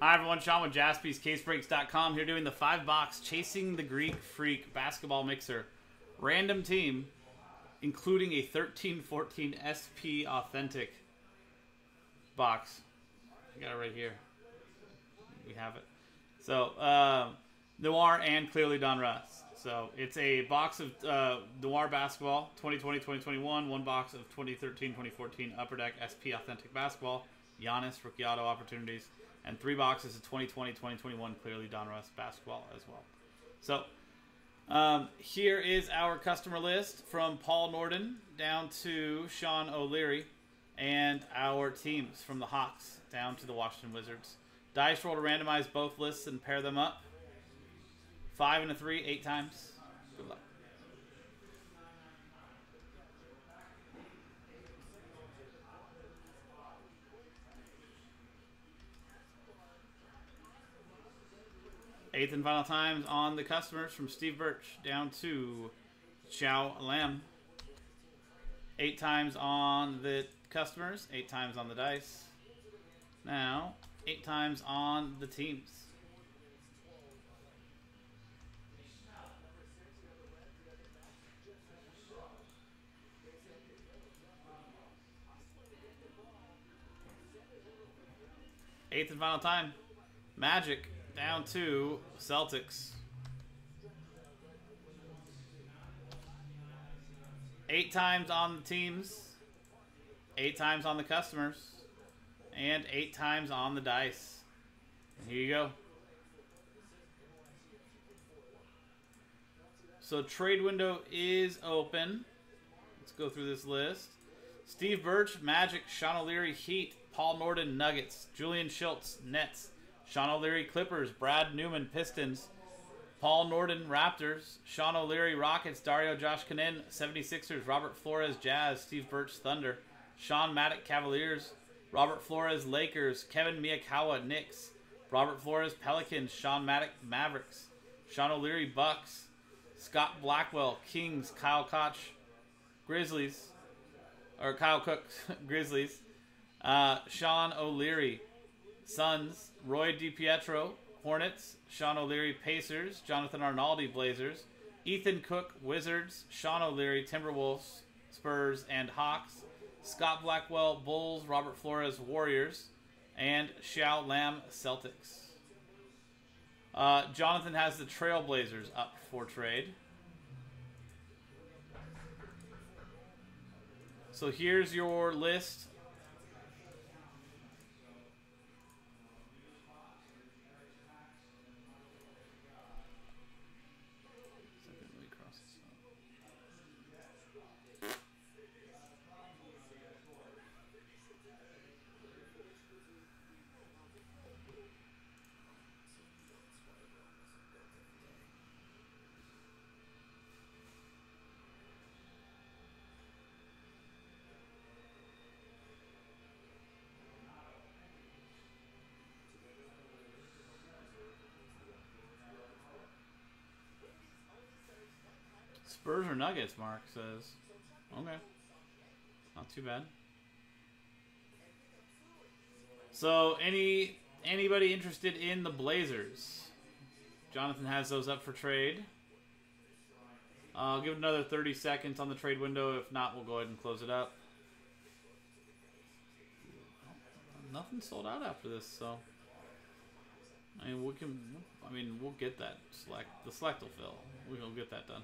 Hi everyone, Sean with JaspysCaseBreaks.com here doing the five box Chasing the Greek Freak basketball mixer. Random team, including a 1314 SP Authentic box. I got it right here. We have it. So, uh, Noir and clearly Donruss. So it's a box of uh, Noir basketball 2020 2021, one box of 2013 2014 Upper Deck SP Authentic basketball, Giannis rookie auto opportunities, and three boxes of 2020 2021 clearly Donruss basketball as well. So um, here is our customer list from Paul Norden down to Sean O'Leary, and our teams from the Hawks down to the Washington Wizards. Dice roll to randomize both lists and pair them up. Five and a three, eight times. Good luck. Eighth and final times on the customers from Steve Birch down to Chow Lam. Eight times on the customers, eight times on the dice. Now, eight times on the teams. Eighth and final time. Magic down to Celtics. Eight times on the teams, eight times on the customers, and eight times on the dice. Here you go. So trade window is open. Let's go through this list. Steve Birch, Magic, Sean O'Leary, Heat, Paul Norden, Nuggets, Julian Schultz, Nets, Sean O'Leary, Clippers, Brad Newman, Pistons, Paul Norden, Raptors, Sean O'Leary, Rockets, Dario Josh Kanin, 76ers, Robert Flores, Jazz, Steve Birch, Thunder, Sean Maddock, Cavaliers, Robert Flores, Lakers, Kevin Miyakawa, Knicks, Robert Flores, Pelicans, Sean Maddock, Mavericks, Sean O'Leary, Bucks, Scott Blackwell, Kings, Kyle Koch, Grizzlies, or Kyle Cook, Grizzlies, uh, Sean O'Leary, Suns, Roy DiPietro, Hornets, Sean O'Leary, Pacers, Jonathan Arnaldi, Blazers, Ethan Cook, Wizards, Sean O'Leary, Timberwolves, Spurs, and Hawks, Scott Blackwell, Bulls, Robert Flores, Warriors, and Xiao Lam, Celtics. Uh, Jonathan has the Trailblazers up for trade. So here's your list Spurs or Nuggets, Mark says. Okay. Not too bad. So, any anybody interested in the Blazers? Jonathan has those up for trade. I'll give it another 30 seconds on the trade window. If not, we'll go ahead and close it up. Nothing sold out after this, so I mean we can. I mean we'll get that select. The select will fill. We'll get that done.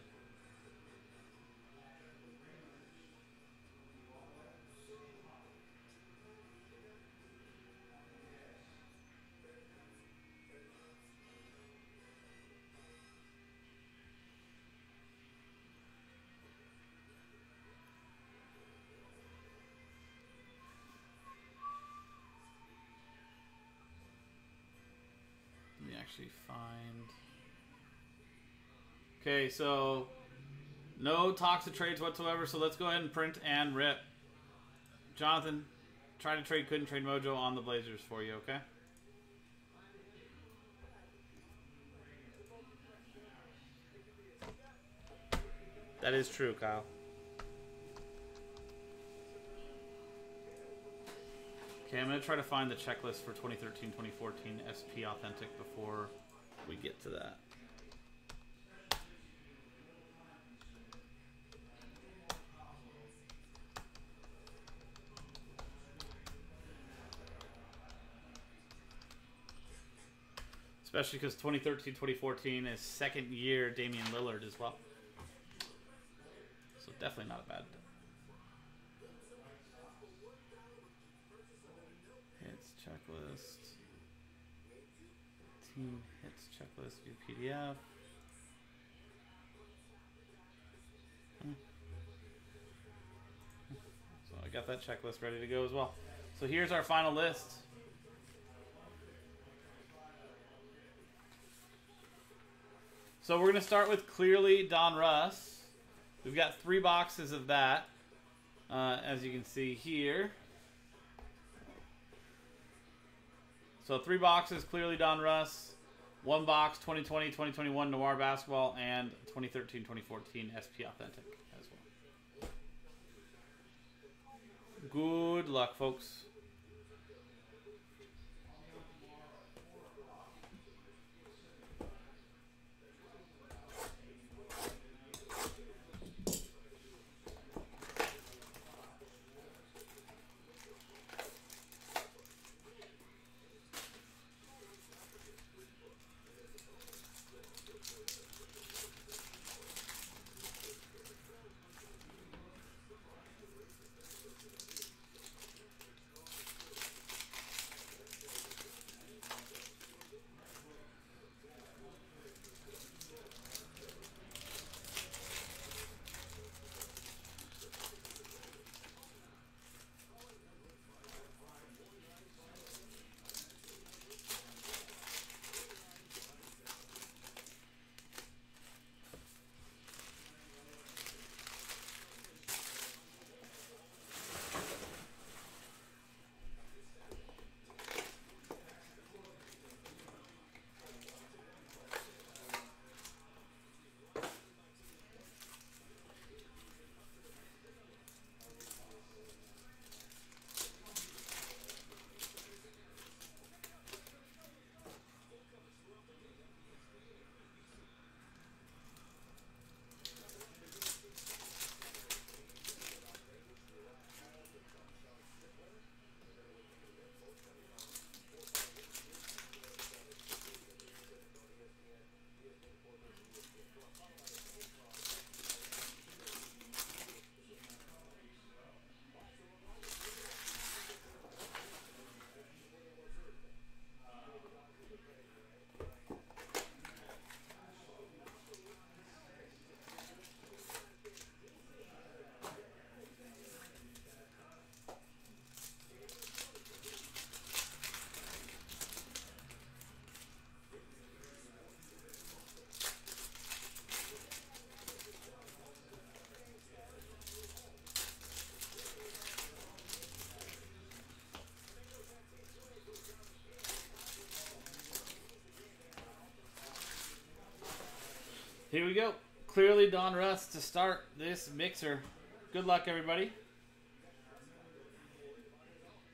Actually find. Okay, so no of trades whatsoever. So let's go ahead and print and rip. Jonathan, try to trade, couldn't trade Mojo on the Blazers for you. Okay. That is true, Kyle. Okay, I'm going to try to find the checklist for 2013 2014 SP Authentic before we get to that. Especially because 2013 2014 is second year Damian Lillard as well. So definitely not a bad Team hits checklist view PDF. Hmm. So I got that checklist ready to go as well. So here's our final list. So we're going to start with clearly Donruss. We've got three boxes of that, uh, as you can see here. So three boxes, clearly Donruss. One box, 2020, 2021 Noir Basketball, and 2013, 2014 SP Authentic as well. Good luck, folks. Here we go. Clearly Donruss to start this mixer. Good luck, everybody.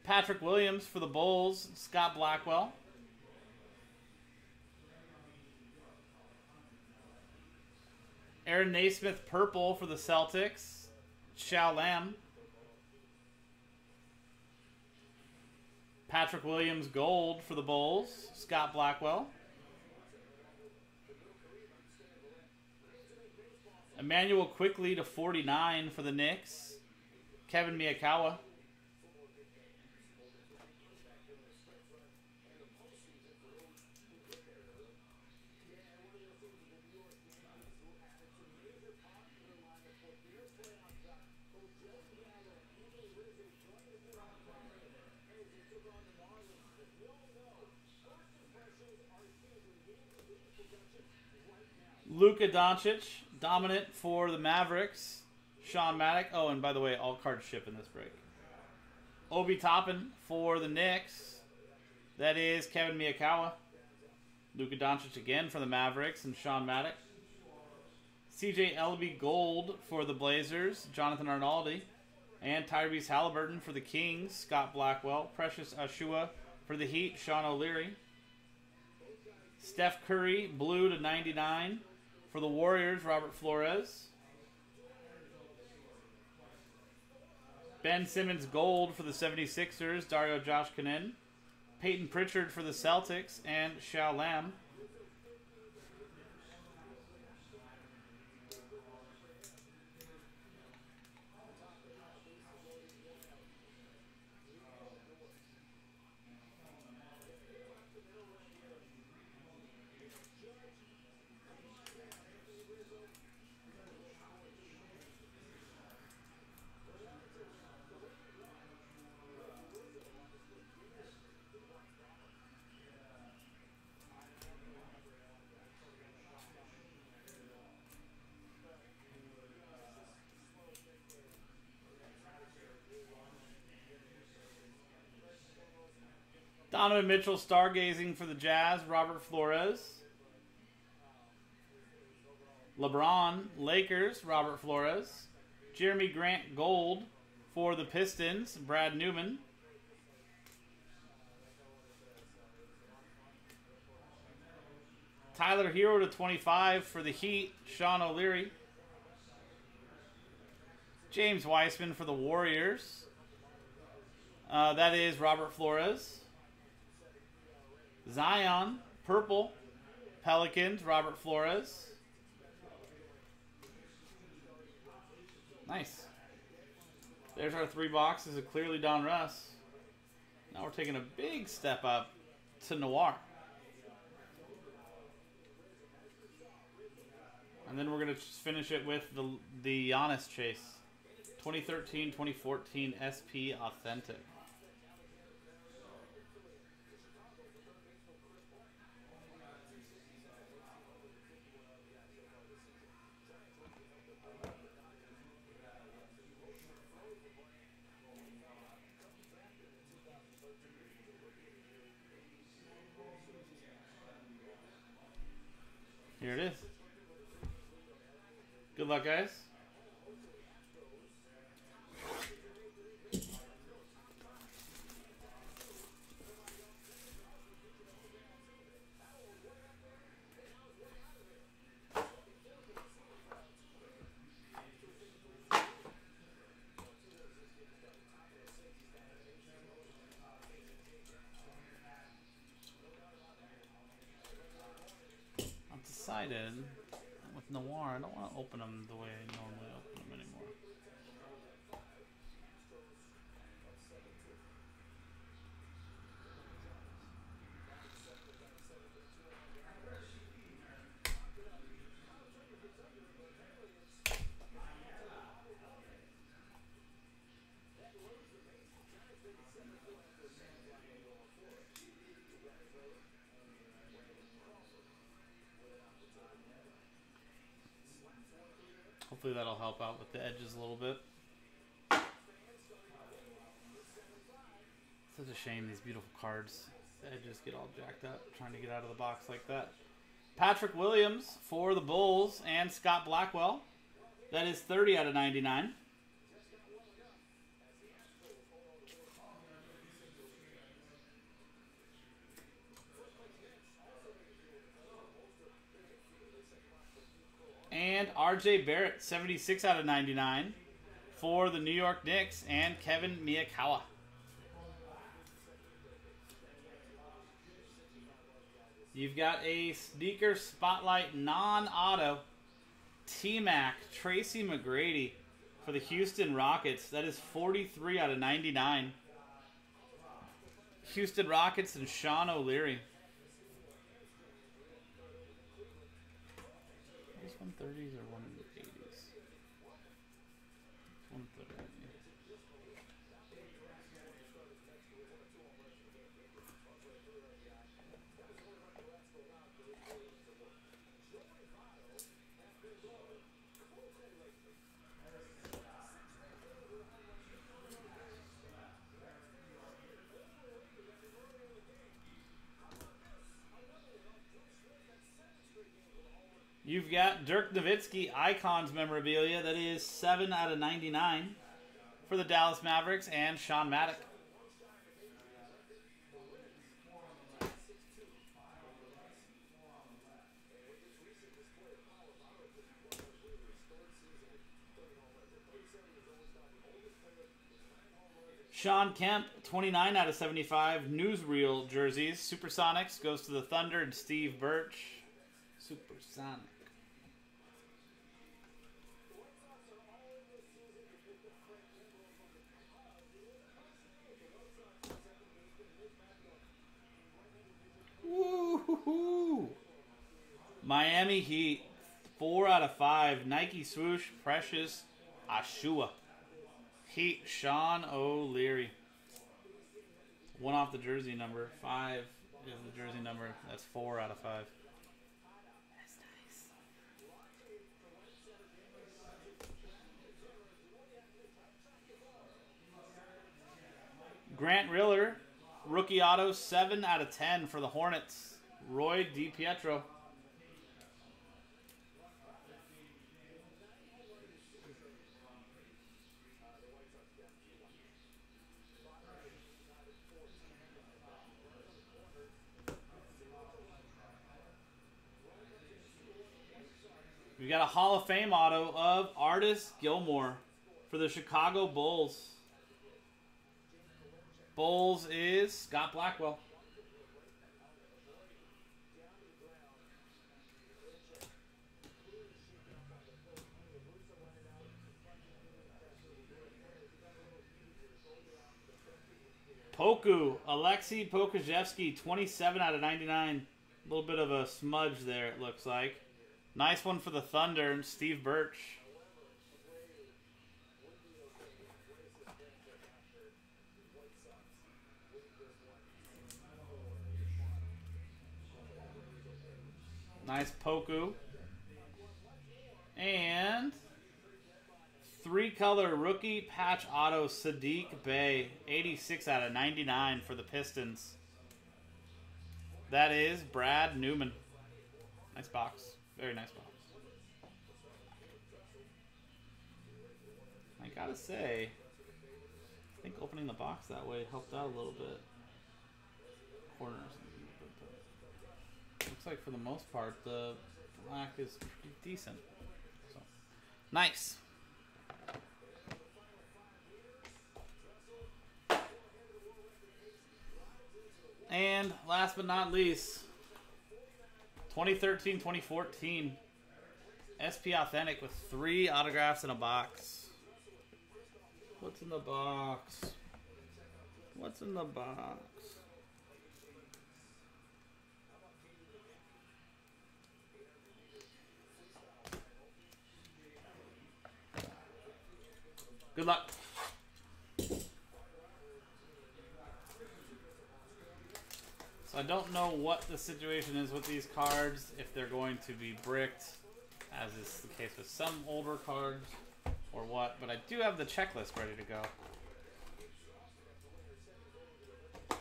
Patrick Williams for the Bulls. Scott Blackwell. Aaron Nesmith purple for the Celtics. Shao Lam. Patrick Williams gold for the Bulls. Scott Blackwell. Immanuel Quickley to 49 for the Knicks. Kevin Miyakawa. Luka Doncic, dominant for the Mavericks. Sean Maddock. Oh, and by the way, all cards ship in this break. Obi Toppin for the Knicks. That is Kevin Miyakawa. Luka Doncic again for the Mavericks and Sean Maddock. CJ Elleby Gold for the Blazers. Jonathan Arnaldi. And Tyrese Halliburton for the Kings, Scott Blackwell. Precious Achiuwa for the Heat, Sean O'Leary. Steph Curry, blue to 99 for the Warriors, Robert Flores. Ben Simmons, gold for the 76ers, Dario Josh Kanin. Payton Pritchard for the Celtics, and Shao Lam. Donovan Mitchell stargazing for the Jazz, Robert Flores. LeBron, Lakers, Robert Flores. Jerami Grant, gold for the Pistons, Brad Newman. Tyler Herro to 25 for the Heat, Sean O'Leary. James Wiseman for the Warriors. Uh, that is Robert Flores. Zion, purple. Pelicans, Robert Flores. Nice. There's our three boxes of clearly Donruss. Now we're taking a big step up to Noir. And then we're going to finish it with the, the Giannis Chase. 2013-2014 SP Authentic. Guys. I've decided with Noir, I don't want to open them the way I normally open them anymore. Hopefully that'll help out with the edges a little bit. Such a shame these beautiful cards. The edges get all jacked up trying to get out of the box like that. Patrick Williams for the Bulls and Scott Blackwell. That is 30 out of 99. And RJ Barrett, 76 out of 99 for the New York Knicks and Kevin Miyakawa. You've got a sneaker spotlight non-auto T-Mac Tracy McGrady for the Houston Rockets. That is 43 out of 99. Houston Rockets and Sean O'Leary. 130s or got Dirk Nowitzki Icons memorabilia. That is 7 out of 99 for the Dallas Mavericks, and Sean Maddock. Sean Kemp, 29 out of 75. Newsreel jerseys. Supersonics goes to the Thunder and Steve Birch. Supersonic. Woo-hoo-hoo. Miami Heat, 4 out of 5. Nike swoosh, Precious Achiuwa. Heat, Sean O'Leary. One off the jersey number. Five is the jersey number. That's four out of five. Grant Riller, rookie auto, 7 out of 10 for the Hornets. Roy DiPietro. We got a Hall of Fame auto of Artis Gilmore for the Chicago Bulls. Bulls is Scott Blackwell. Poku, Alexei Pokusevski, 27 out of 99. A little bit of a smudge there, it looks like. Nice one for the Thunder, Steve Birch. Nice Poku. And three color rookie patch auto Saddiq Bey, 86 out of 99 for the Pistons. That is Brad Newman. Nice box. Very nice box. I gotta say, I think opening the box that way helped out a little bit. Corners. Like for the most part the black is pretty decent. So nice. And last but not least, 2013 2014 SP Authentic with three autographs in a box. What's in the box? What's in the box? Good luck. So I don't know what the situation is with these cards, if they're going to be bricked, as is the case with some older cards, or what, but I do have the checklist ready to go. Let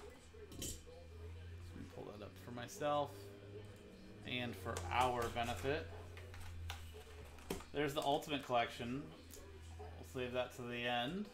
me pull that up for myself and for our benefit. There's the Ultimate Collection. We'll that to the end.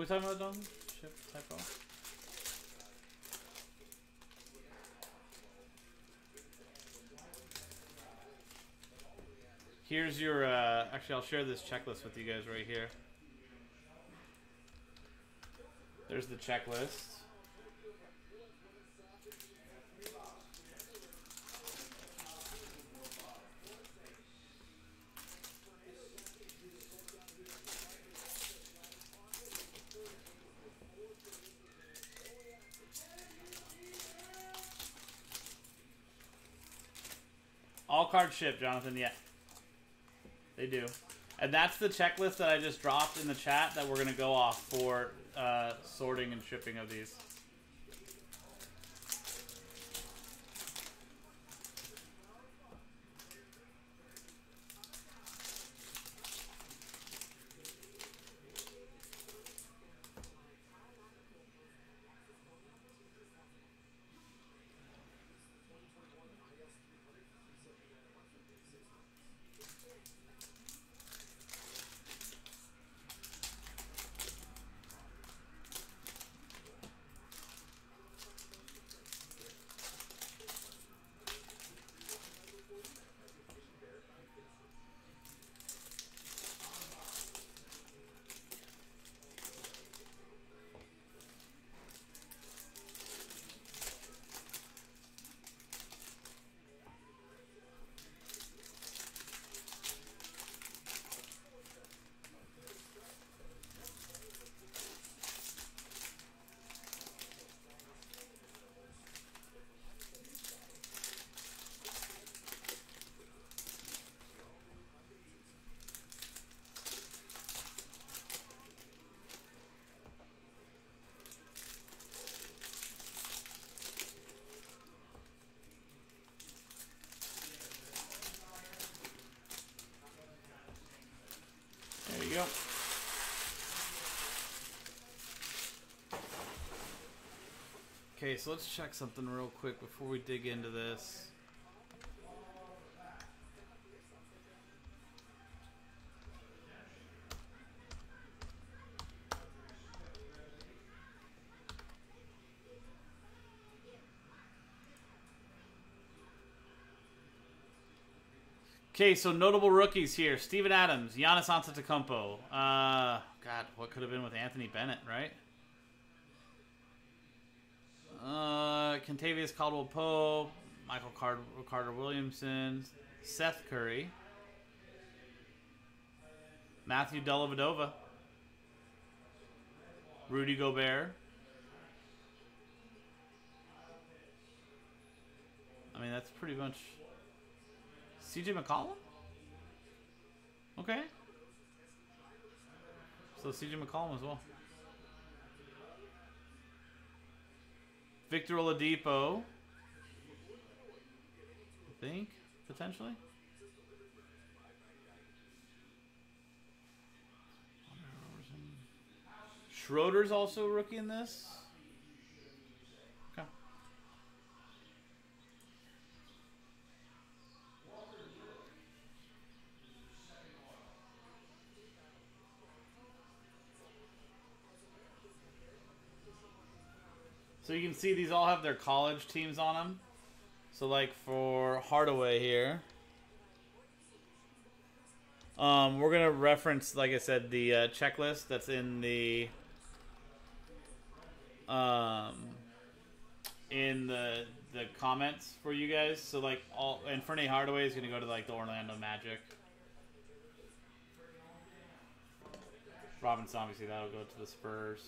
We talking about, Don? Ship typo? Here's your, uh, actually, I'll share this checklist with you guys right here. There's the checklist. All cards ship, Jonathan. Yeah, they do, and that's the checklist that I just dropped in the chat that we're gonna go off for uh, sorting and shipping of these. There you go. Okay, so let's check something real quick before we dig into this. Okay, so notable rookies here: Steven Adams, Giannis Antetokounmpo. Uh, God, what could have been with Anthony Bennett, right? Uh, Kentavious Caldwell Pope, Michael Card- Carter Williamson, Seth Curry, Matthew Dellavedova, Rudy Gobert. I mean, that's pretty much. CJ McCollum? Okay. So CJ McCollum as well. Victor Oladipo. I think, potentially. Schroeder's also a rookie in this. So you can see these all have their college teams on them. So like for Hardaway here, um, we're gonna reference, like I said, the uh, checklist that's in the um, in the the comments for you guys. So like all Anfernee Hardaway is gonna go to like the Orlando Magic. Robinson obviously that'll go to the Spurs.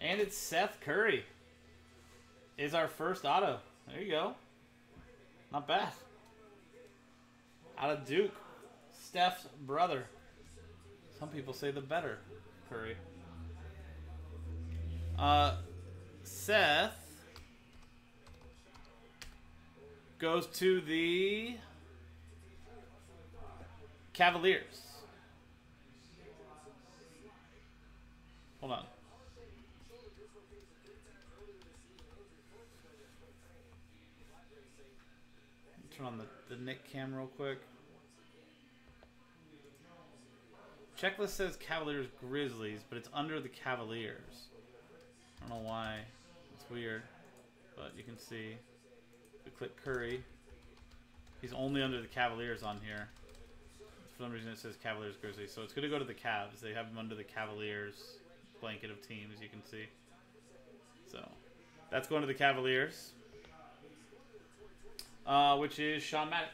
And it's Seth Curry. Is our first auto. There you go. Not bad. Out of Duke. Steph's brother. Some people say the better Curry. Uh, Seth goes to the Cavaliers. Hold on. Turn on the, the Nick cam real quick. Checklist says Cavaliers Grizzlies, but it's under the Cavaliers. I don't know why. It's weird, but you can see. We click Curry. He's only under the Cavaliers on here. For some reason it says Cavaliers Grizzlies. So it's going to go to the Cavs. They have him under the Cavaliers blanket of teams, you can see. So that's going to the Cavaliers. Uh, which is Sean Matt.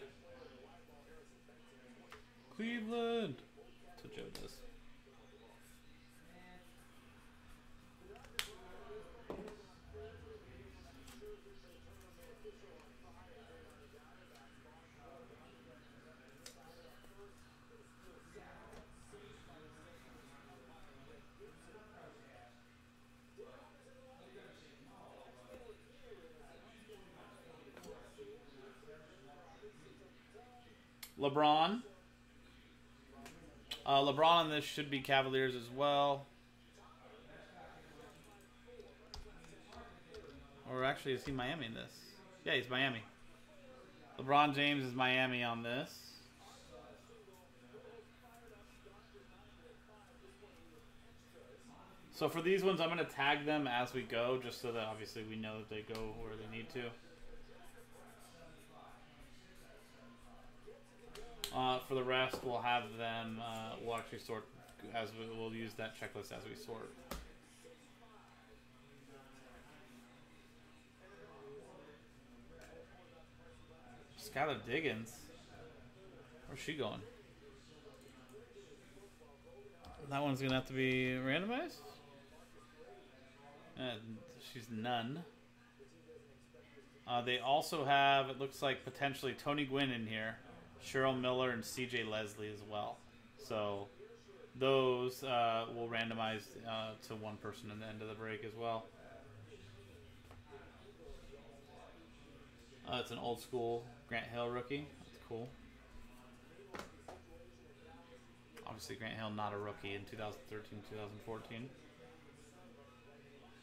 Cleveland. That's what Joe does. LeBron. Uh, LeBron on this should be Cavaliers as well. Or actually, is he Miami in this? Yeah, he's Miami. LeBron James is Miami on this. So for these ones, I'm going to tag them as we go, just so that obviously we know that they go where they need to. Uh, for the rest, we'll have them. Uh, we'll actually sort as we, we'll use that checklist as we sort. Skylar Diggins. Where's she going? That one's gonna have to be randomized. Uh, she's none. Uh, they also have, it looks like, potentially Tony Gwynn in here. Cheryl Miller and CJ Leslie as well. So those uh, will randomize uh, to one person at the end of the break as well. Uh, it's an old school Grant Hill rookie. That's cool. Obviously, Grant Hill not a rookie in 2013 2014.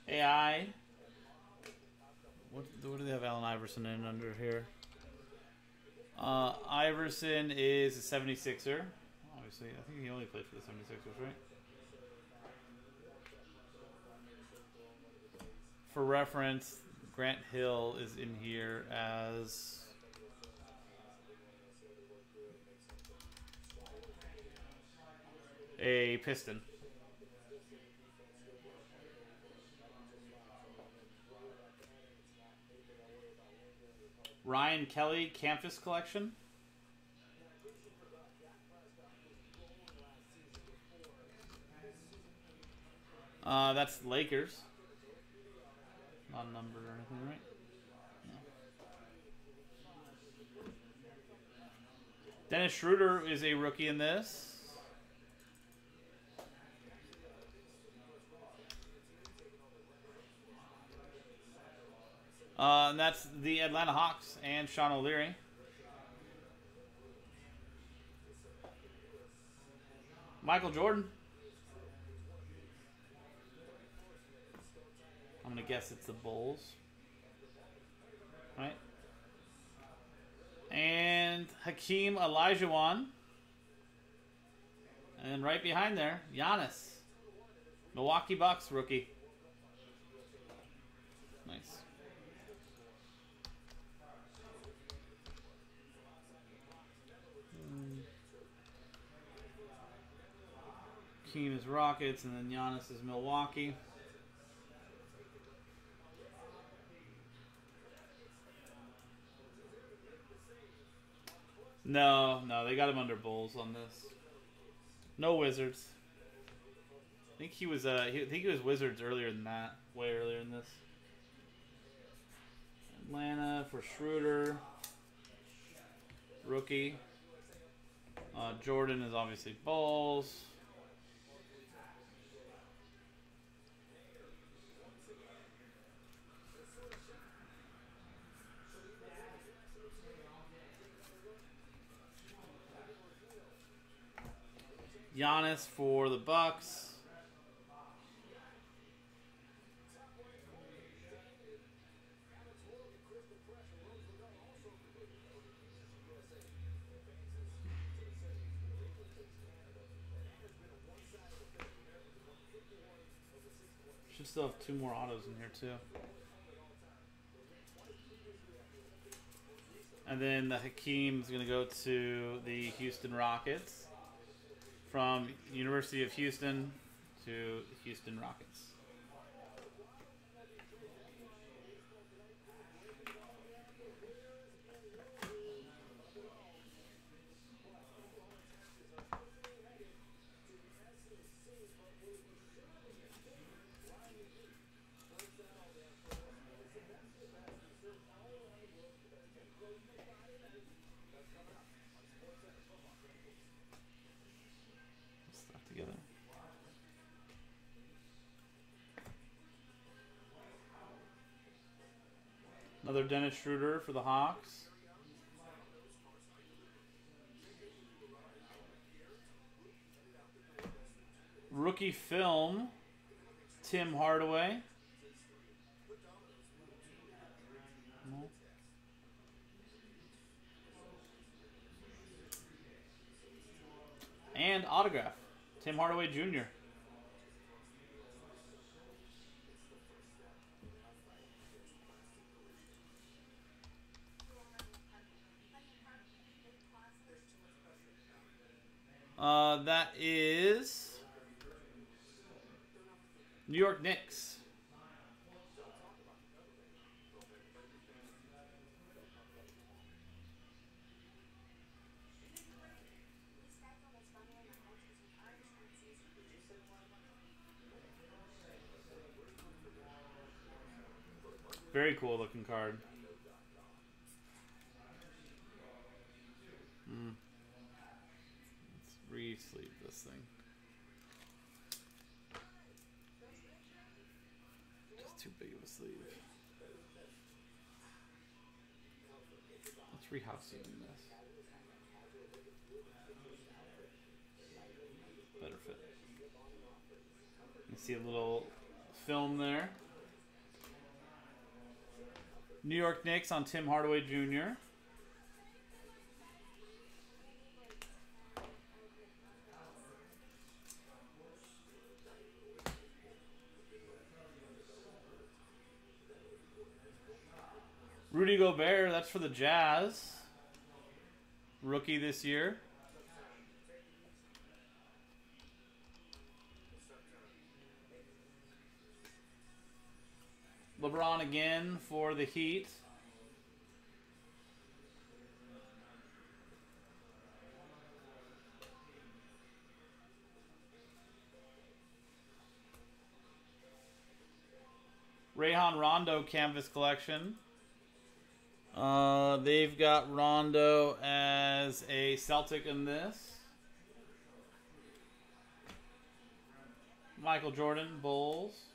AI. What, what do they have Allen Iverson in under here? Uh, Iverson is a 76er. Obviously, I think he only played for the 76ers, right? For reference, Grant Hill is in here as a Piston. Ryan Kelly Campus Collection. Uh, that's Lakers. Not a number or anything, right? No. Dennis Schroeder is a rookie in this. Uh, and that's the Atlanta Hawks and Sean O'Leary. Michael Jordan. I'm going to guess it's the Bulls. Right? And Hakeem Olajuwon. And right behind there, Giannis. Milwaukee Bucks rookie. Nice. Hakeem is Rockets, and then Giannis is Milwaukee. No, no, they got him under Bulls on this. No Wizards. I think he was. Uh, he, I think he was Wizards earlier than that. Way earlier than this. Atlanta for Schroeder. Rookie. Uh, Jordan is obviously Bulls. Giannis for the Bucks. Should still have two more autos in here too. And then the Hakeem is going to go to the Houston Rockets from University of Houston to Houston Rockets. Stuff together. Another Dennis Schroeder for the Hawks. Rookie film, Tim Hardaway. And autograph, Tim Hardaway Jr. Uh, that is New York Knicks. Very cool looking card. Hmm. Let's re-sleeve this thing. Just too big of a sleeve. Let's it in this. Better fit. You see a little film there. New York Knicks on Tim Hardaway Jr. Rudy Gobert, that's for the Jazz. Rookie this year. LeBron again for the Heat. Rajon Rondo canvas collection. Uh, they've got Rondo as a Celtic in this. Michael Jordan, Bulls.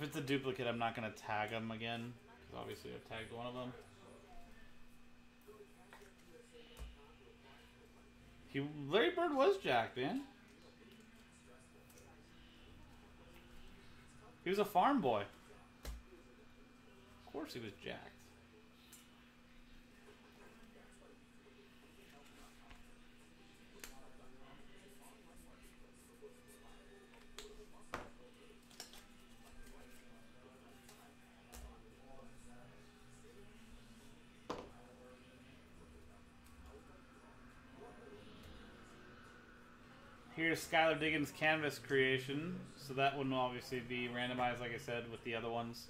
If it's a duplicate, I'm not going to tag them again. Because obviously I've tagged one of them. He, Larry Bird was jacked, man. He was a farm boy. Of course he was jacked. Here's Skylar Diggins' canvas creation. So that one will obviously be randomized, like I said, with the other ones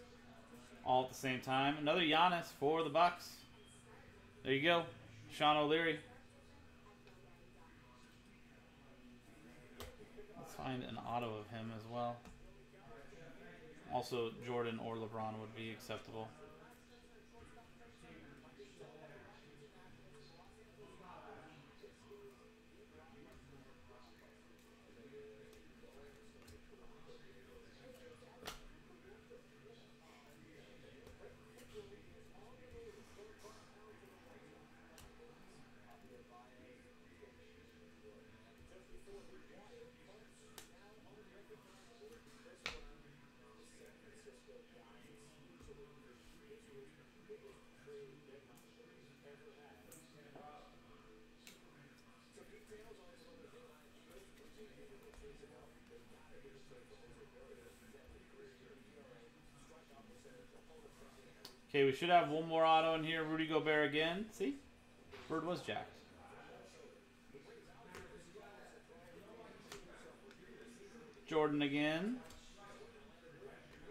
all at the same time. Another Giannis for the Bucks. There you go. Sean O'Leary. Let's find an auto of him as well. Also, Jordan or LeBron would be acceptable. Okay, we should have one more auto in here. Rudy Gobert again. See? Bird was jacked. Jordan again.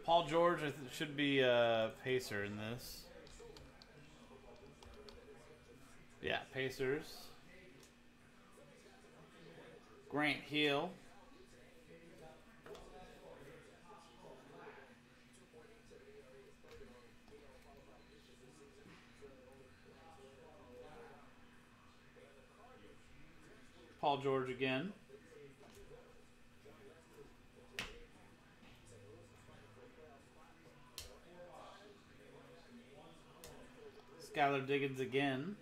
Paul George should be uh, a pacer in this. Yeah, Pacers. Grant Hill. Paul George again. Skylar Diggins again.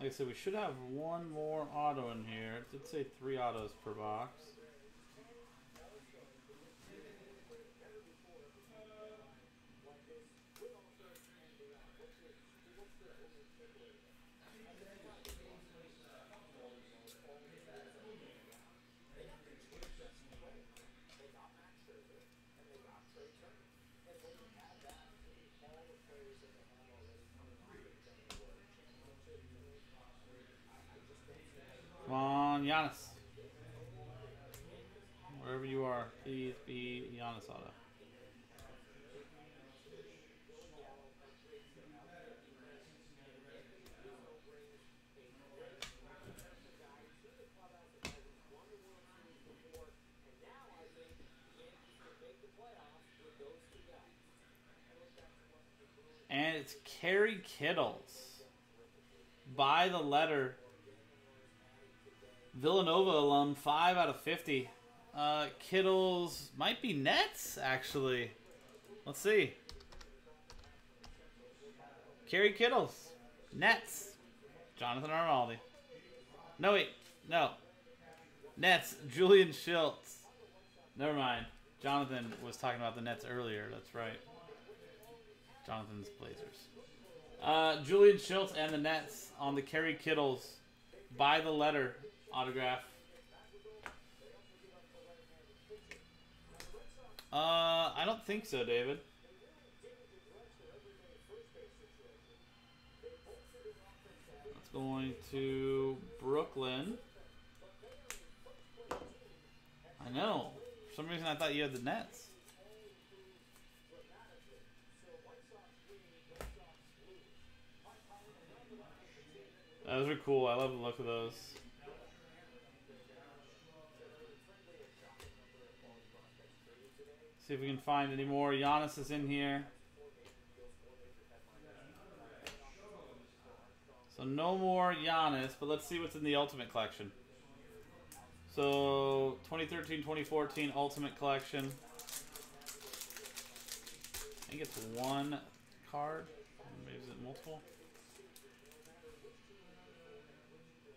Like I said, we should have one more auto in here. It did say three autos per box. Come on, Giannis. Wherever you are, please be Giannis auto. And it's Kerry Kittles. By the letter. Villanova alum, 5 out of 50. Uh, Kittles might be Nets, actually. Let's see. Kerry Kittles. Nets. Jonathan Arnaldi. No, wait. No. Nets. Julian Schiltz. Never mind. Jonathan was talking about the Nets earlier. That's right. Jonathan's Blazers. Uh, Julian Schiltz and the Nets on the Kerry Kittles by the letter autograph. Uh, I don't think so, David. It's going to Brooklyn. I know. For some reason, I thought you had the Nets. Those are cool. I love the look of those. See if we can find any more. Giannis is in here. So no more Giannis, but let's see what's in the Ultimate Collection. So 2013-2014 Ultimate Collection. I think it's one card. Maybe is it multiple?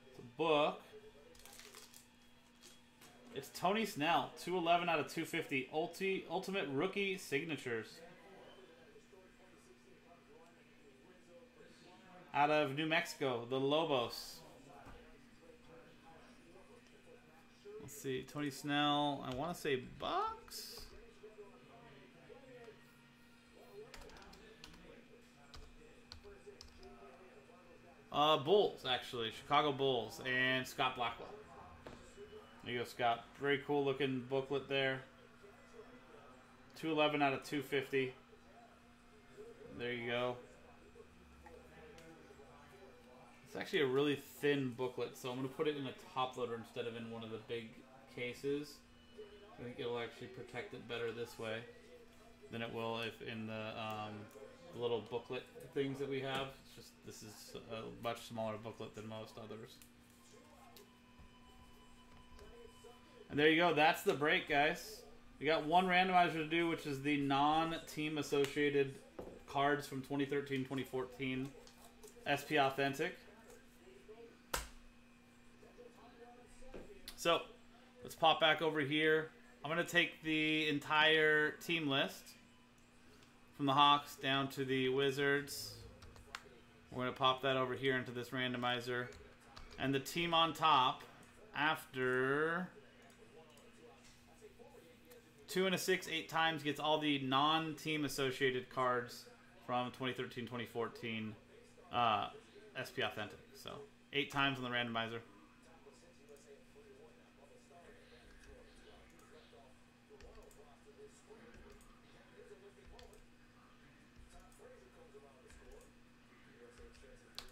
It's a book. It's Tony Snell, 211 out of 250. Ulti, ultimate rookie signatures. Out of New Mexico, the Lobos. Let's see, Tony Snell, I want to say Bucks? Uh, Bulls, actually. Chicago Bulls and Scott Blackwell. Go, Scott. Very cool looking booklet there. 211 out of 250. There you go. It's actually a really thin booklet, so I'm going to put it in a top loader instead of in one of the big cases. I think it'll actually protect it better this way than it will if in the um, little booklet things that we have. It's just this is a much smaller booklet than most others. And there you go. That's the break, guys. We got one randomizer to do, which is the non-team associated cards from 2013-2014 SP Authentic. So, let's pop back over here. I'm going to take the entire team list from the Hawks down to the Wizards. We're going to pop that over here into this randomizer. And the team on top, after two and a six, eight times, gets all the non-team associated cards from 2013-2014 uh, SP Authentic. So eight times on the randomizer.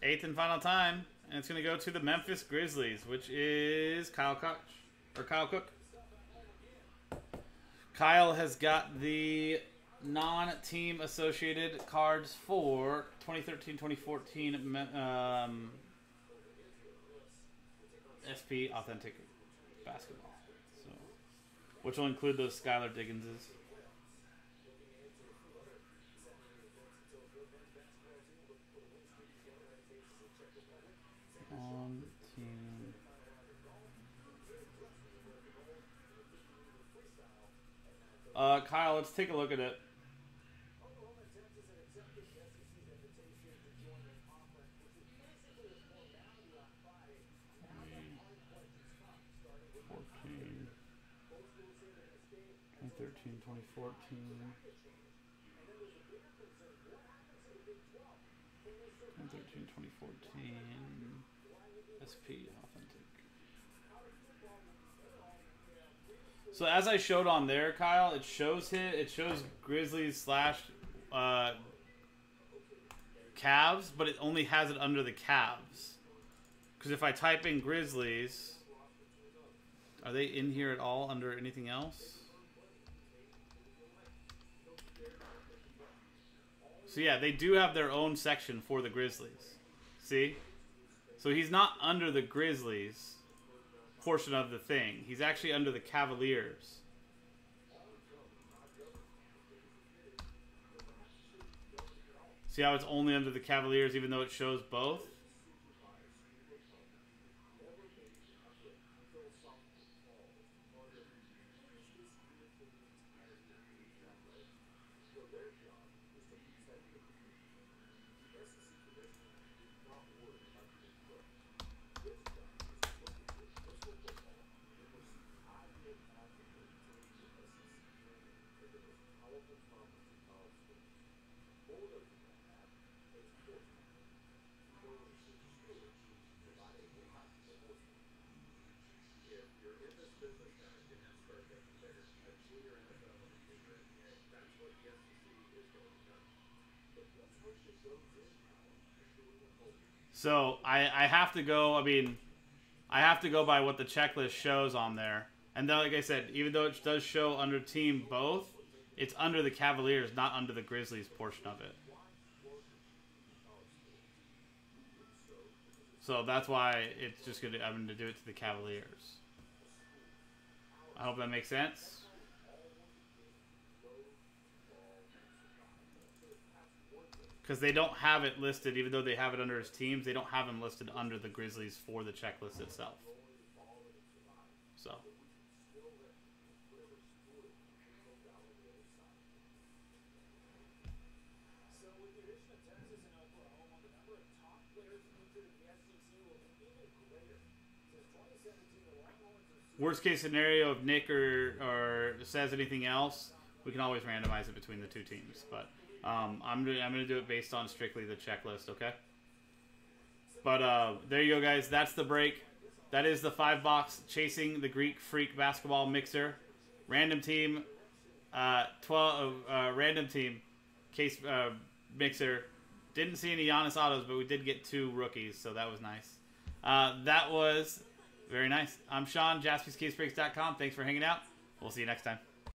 Eighth and final time, and it's going to go to the Memphis Grizzlies, which is Kyle Koch or Kyle Cook. Kyle has got the non-team associated cards for 2013-2014 um, SP Authentic Basketball, so which will include those Skylar Digginses. On team. Uh, Kyle, let's take a look at it. Fourteen. 2013, 2014. 2013, 2014. SP authentic. So as I showed on there, Kyle, it shows hit. It shows Grizzlies slash uh, Cavs, but it only has it under the Cavs. Because if I type in Grizzlies, are they in here at all under anything else? So yeah, they do have their own section for the Grizzlies. See? So he's not under the Grizzlies portion of the thing. He's actually under the Cavaliers. See how it's only under the Cavaliers even though it shows both? So I, I have to go. I mean, I have to go by what the checklist shows on there. And then, like I said, even though it does show under team both, it's under the Cavaliers, not under the Grizzlies portion of it. So that's why it's just gonna. I'm gonna do it to the Cavaliers. I hope that makes sense. Because they don't have it listed, even though they have it under his teams, they don't have him listed under the Grizzlies for the checklist itself. So. Worst case scenario, if Nick or, or says anything else, we can always randomize it between the two teams. But um, I'm gonna, I'm gonna do it based on strictly the checklist, okay? But uh, there you go, guys. That's the break. That is the five box chasing the Greek Freak basketball mixer. Random team, uh, twelve. Uh, random team, case uh, mixer. Didn't see any Giannis autos, but we did get two rookies, so that was nice. Uh, that was very nice. I'm Sean, JaspysCaseBreaks.com. Thanks for hanging out. We'll see you next time.